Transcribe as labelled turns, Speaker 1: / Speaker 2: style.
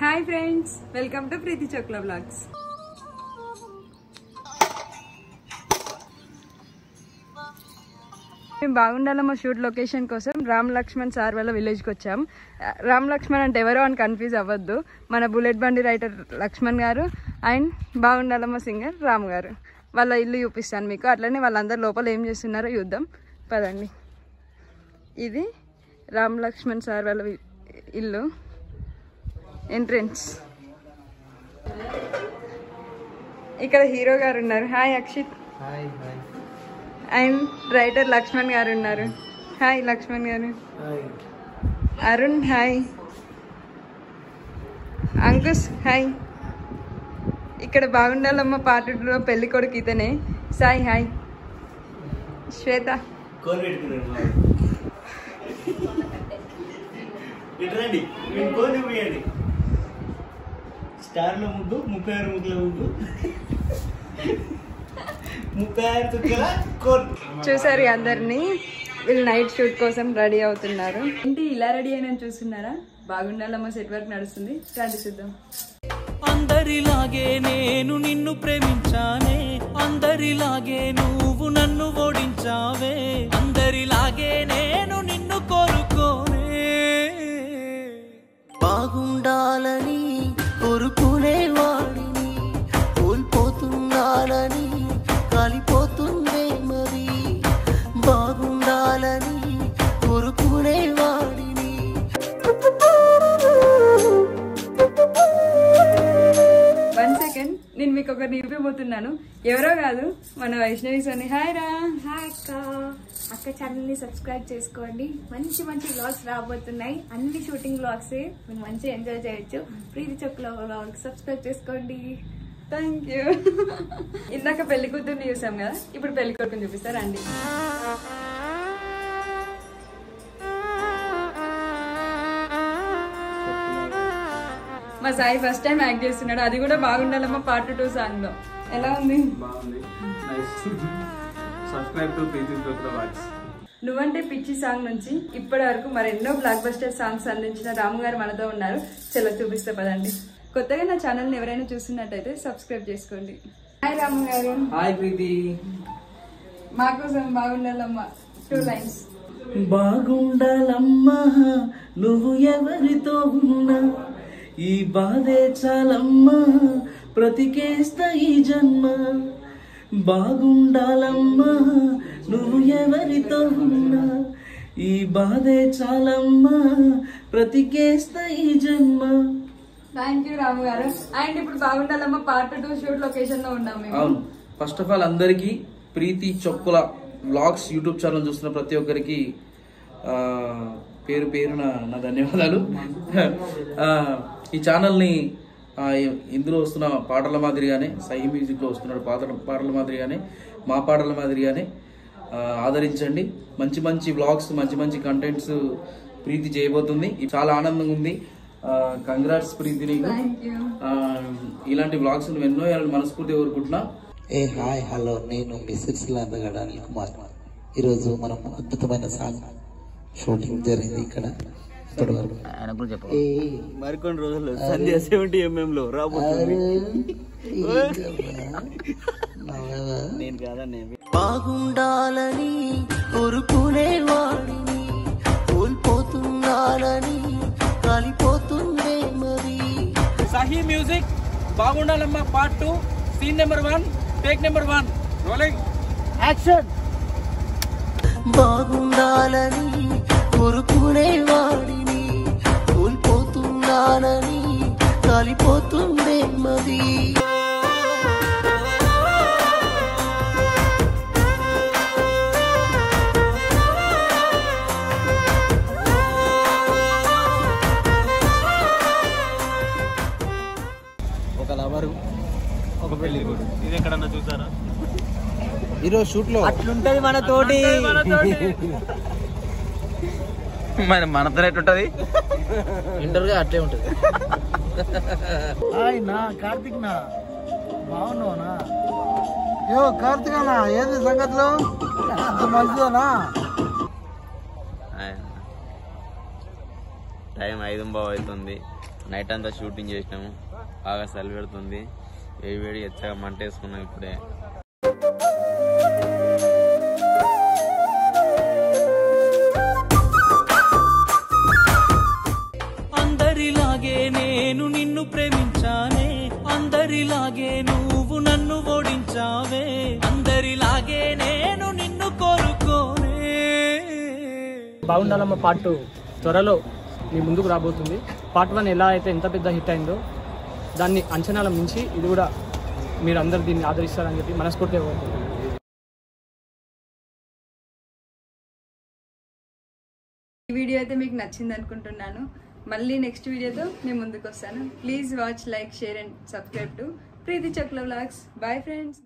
Speaker 1: Hi friends welcome to Preethi Chokla blogs మేము బాగుండాలమ్మ shoot location కోసం? రామ్ లక్ష్మణ్ సార్ వాళ్ళ విలేజ్కి వచ్చాం. రామ్ లక్ష్మణ్ అంటే ఎవరో అని కన్ఫ్యూజ్ అవ్వద్దు. మన బుల్లెట్ బండి రైటర్ లక్ష్మణ్ గారు అండ్ బాగుండాలమ్మ సింగర్ రామ్ గారు. వాళ్ళ ఇల్లు చూపిస్తాను మీకు. అట్లనే వాళ్ళందరూ లోపల ఏం చేస్తున్నారో చూద్దాం. పదండి. ఇది రామ్ లక్ష్మణ్ సార్ వాళ్ళ ఇల్లు. ఎంట్రెన్స్ ఇక్కడ హీరో గారు ఉన్నారు. Hi Akshith and writer Lakshman గారు ఉన్నారు. హాయ్ లక్ష్మణ్ గారు. అరుణ్ హాయ్ అంకుష్ హాయ్ ఇక్కడ బాగుండాలమ్మ పాటలో పెళ్ళి కొడుకు ఇతనే. సాయి హాయ్ శ్వేత.
Speaker 2: కోన్ పెట్టుకున్నాను ఇటు రండి మేము కోన్ ఇవ్వండి స్టార్లో ముగ్గు ముప్పై ఆరు ముగ్గుల ముగ్గు ముప్పై ఆరు చుక్కల కోన్
Speaker 1: చూసారు అందరినీ? వీళ్ళు నైట్ షూట్ కోసం రెడీ అవుతున్నారు. ఏంటి ఇలా రెడీ అయినా చూస్తున్నారా? బాగుండాలమ్మ సెట్ వర్క్ నడుస్తుంది. రండి చూద్దాం.
Speaker 3: అందరిలాగే నేను నిన్ను ప్రేమించానే. అందరిలాగే నువ్వు నన్ను ఓడించావే. అందరిలాగే నేను నిన్ను కోరుకోనే. బాగుండాలని కోరుకునే వాడిని.
Speaker 1: వన్ సెకండ్ నేను మీకు ఒక నిలిపిపోతున్నాను ఎవరో కాదు మన వైష్ణవి సోని హాయ్ రా.
Speaker 4: హాయ్ అక్క. అక్క ఛానల్ని సబ్స్క్రైబ్ చేసుకోండి. మంచి మంచి వ్లాగ్స్ రాబోతున్నాయి. అన్ని షూటింగ్ వ్లాగ్స్ మీరు మంచిగా ఎంజాయ్ చేయొచ్చు. ప్రీతి చొక్కుల వ్లాగ్ సబ్స్క్రైబ్ చేసుకోండి.
Speaker 1: థ్యాంక్ యూ ఇందాక పెళ్ళి కూతుర్ని చూసాం కదా? ఇప్పుడు పెళ్ళి కొడుకుని చూపిస్తారు మా సాయి ఫస్ట్ టైం యాక్ట్ చేస్తున్నాడు. అది కూడా బాగుండాలమ్మా పార్ట్ టూ సాంగ్లో ఎలా ఉంది?
Speaker 5: బాగుంది. Nice subscribe to Preethi Chopra watch
Speaker 1: నువ్వంటే పిచ్చి సాంగ్ నుంచి ఇప్పటి వరకు మరెన్నో బ్లాక్ బస్టర్ సాంగ్స్ అందించిన రాము గారు మనతో ఉన్నారు. చలో చూపిస్తే పదండి. కొత్తగా నా ఛానల్ని ఎవరైనా చూస్తున్నట్టయితే సబ్స్క్రైబ్ చేసుకోండి. హాయ్ రాము గారు.
Speaker 2: హాయ్ ప్రీతి
Speaker 1: మా కోసం బాగుండాలమ్మా. టూ లైన్స్
Speaker 3: బాగుండాలమ్మా నువ్వు ఎవరితో ఉన్నా? ఈ బాధే చాలమ్మా బ్రతికేస్తా ఈ జన్మ. బాగుండాలమ్మా నువ్వు ఎవరితో ఉన్నా. ఈ బాధే చాలమ్మా బ్రతికేస్తా ఈ జన్మ.
Speaker 1: థ్యాంక్ యూ రాము గారు. అండ్ ఇప్పుడు బాగుండాలమ్మా పార్ట్ టూ షూట్ లొకేషన్లో ఉన్నాం
Speaker 6: అవును. ఫస్ట్ ఆఫ్ ఆల్ అందరికీ Preethi Chokkula vlogs YouTube channel చూస్తున్న ప్రతి ఒక్కరికి ఆ, పేరు పేరున నా ధన్యవాదాలు. ఆ, ఈ ఛానల్ని ఇందులో వస్తున్న పాటల మాదిరిగానే సై మ్యూజిక్లో వస్తున్న పాటల పాటల మాదిరిగానే మా పాటల మాదిరిగానే ఆ, ఆదరించండి. మంచి మంచి వ్లాగ్స్ మంచి మంచి కంటెంట్స్ ప్రీతి చేయబోతుంది. ఇది చాలా ఆనందంగా ఉంది. కంగ్రాట్స్ ప్రీతి నీకు. ఇలాంటి వ్లాగ్స్ నువ్వు ఎన్నో ఏళ్ళు మనస్ఫూర్తి కోరుకుంటున్నా.
Speaker 7: Hey hi hello. నేను మీ సిరిసిల్ల అందగడ అనిల్ కుమార్. ఈరోజు మనం అద్భుతమైన సాంగ్ షూటింగ్ జరిగింది ఇక్కడ.
Speaker 2: మరికొన్ని రోజుల్లో సంధ్య సెవెంటీ ఎంఎం లో రాబోతుంది? నేను
Speaker 3: బాగుండాలని కోరుకునే వాడిని కోల్పోతున్నానని కాలిపోతుందే మరి.
Speaker 6: సహీ music బాగుండాలమ్మా part two scene number one take number one rolling
Speaker 3: బాగుండాలని కోరుకునే కోల్పోతున్నానని కాలిపోతుందే మరి
Speaker 2: ఒక లవరు ఒక పెళ్ళి కొడుకు. ఇది ఎక్కడన్నా చూసారా?
Speaker 7: ఈరోజు షూట్లో
Speaker 2: అట్లుంటది మన తోటి.
Speaker 6: మరి మనతో ఎట్టుంటది
Speaker 7: ఇంటర్గా అట్లే ఉంటుంది.
Speaker 8: హాయ్ నా కార్తిక్ నా. బాగున్నావునా? యో కార్తిక్ అన్న ఏంది సంగతిలో? అంత మంచిదేనా?
Speaker 9: టైం ఐదు బావు అవుతుంది.
Speaker 2: నైట్ అంతా షూటింగ్ చేసినాము. బాగా చలి పెడుతుంది. వేడి వేడి ఎచ్చగా మంట వేసుకున్నాం ఇప్పుడే.
Speaker 9: అందరిలాగే నువ్వు నన్ను ఓడించావే. అందరిలాగే నేను నిన్ను కోరుకోనే.
Speaker 10: బాగుండాలమ్మ పార్ట్ టూ. త్వరలో మీ ముందుకు రాబోతుంది. పార్ట్ వన్ ఎలా అయితే ఎంత పెద్ద హిట్ అయిందో దాన్ని అంచనాల మించి ఇది కూడా మీరు అందరు దీన్ని ఆదరిస్తారని చెప్పి మనస్ఫూర్తిగా కోరుకుంటున్నాను.
Speaker 1: ఈ వీడియో అయితే మీకు నచ్చింది అనుకుంటున్నాను. మళ్ళీ నెక్స్ట్ వీడియోతో నేను ముందుకు వస్తాను please watch like share and subscribe to Preethi Chakla vlogs bye friends